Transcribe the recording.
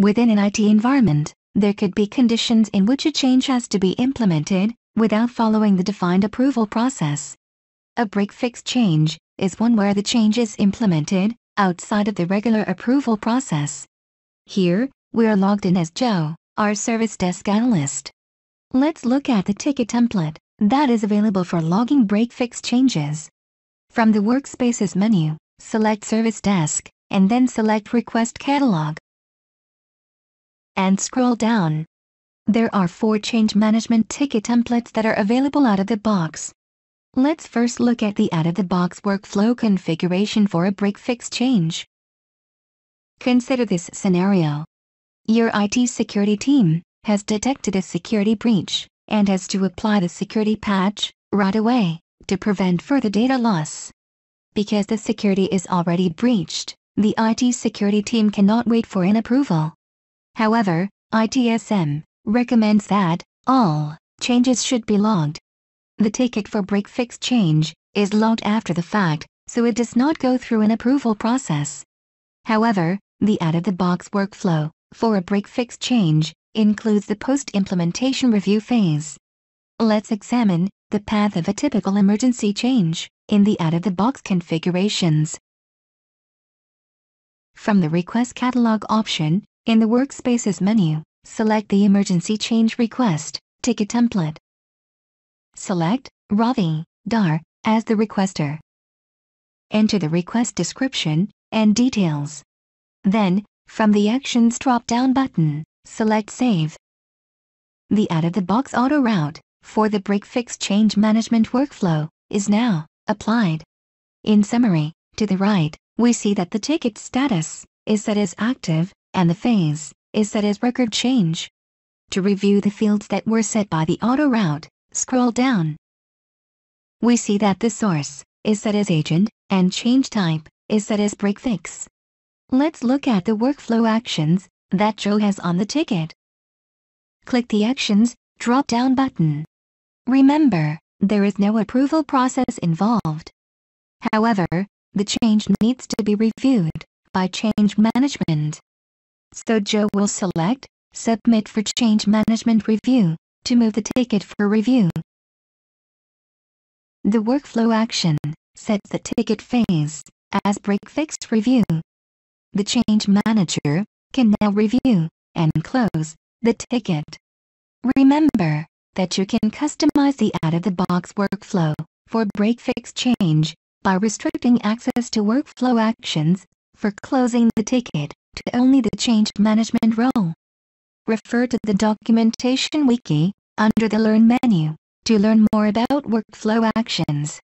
Within an IT environment, there could be conditions in which a change has to be implemented without following the defined approval process. A break-fix change is one where the change is implemented outside of the regular approval process. Here, we are logged in as Joe, our service desk analyst. Let's look at the ticket template that is available for logging break-fix changes. From the Workspaces menu, select Service Desk, and then select Request Catalog. And scroll down. There are four change management ticket templates that are available out of the box. Let's first look at the out-of-the-box workflow configuration for a break-fix change. Consider this scenario. Your IT security team has detected a security breach and has to apply the security patch right away to prevent further data loss. Because the security is already breached, the IT security team cannot wait for an approval. However, ITSM recommends that all changes should be logged the ticket for break-fix change is logged after the fact, so it does not go through an approval process. However, the out-of-the-box workflow for a break-fix change includes the post-implementation review phase. Let's examine the path of a typical emergency change in the out-of-the-box configurations. From the Request Catalog option, in the Workspaces menu, select the Emergency Change Request ticket template. Select Ravi Dar as the requester. Enter the request description and details. Then, from the Actions drop-down button, select Save. The out-of-the-box auto route for the break-fix change management workflow is now applied. In summary, to the right, we see that the ticket status is set as active and the phase is set as record change. To review the fields that were set by the auto route, Scroll down. We see that the source is set as agent and change type is set as break-fix. Let's look at the workflow actions that Joe has on the ticket. Click the Actions drop-down button. Remember, there is no approval process involved. However, the change needs to be reviewed by change management. So Joe will select Submit for Change Management Review to move the ticket for review. The workflow action sets the ticket phase as break-fix review. The change manager can now review and close the ticket. Remember that you can customize the out-of-the-box workflow for break-fix change by restricting access to workflow actions for closing the ticket to only the change management role. Refer to the documentation wiki under the Learn menu to learn more about workflow actions.